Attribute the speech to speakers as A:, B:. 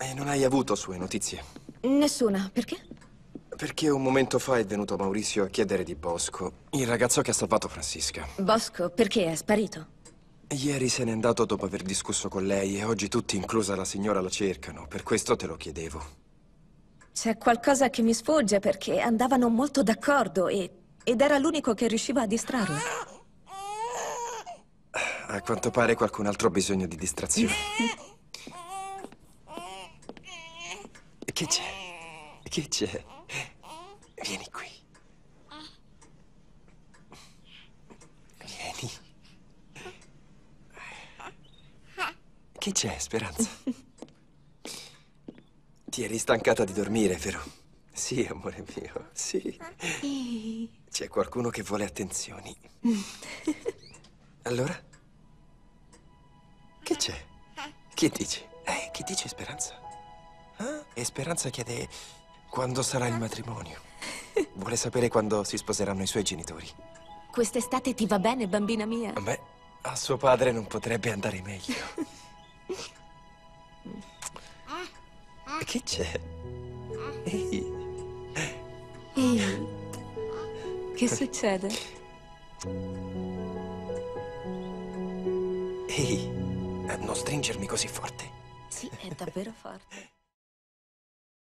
A: E non hai avuto sue notizie?
B: Nessuna, perché?
A: Perché un momento fa è venuto Maurizio a chiedere di Bosco, il ragazzo che ha salvato Francisca.
B: Bosco, perché è sparito?
A: Ieri se n'è andato dopo aver discusso con lei e oggi tutti, inclusa la signora, la cercano. Per questo te lo chiedevo.
B: C'è qualcosa che mi sfugge perché andavano molto d'accordo e... ed era l'unico che riusciva a distrarlo.
A: A quanto pare qualcun altro ha bisogno di distrazione. Che c'è? Che c'è? Vieni qui. Vieni. Che c'è, Speranza? Ti eri stancata di dormire, vero? Sì, amore mio, sì. C'è qualcuno che vuole attenzioni. Allora? Che c'è? Che dici? Eh, che dice Speranza? E Speranza chiede quando sarà il matrimonio. Vuole sapere quando si sposeranno i suoi genitori.
B: Quest'estate ti va bene, bambina mia?
A: Beh, a suo padre non potrebbe andare meglio. Che c'è? Ehi.
B: Ehi, che succede?
A: Ehi, non stringermi così forte.
B: Sì, è davvero forte.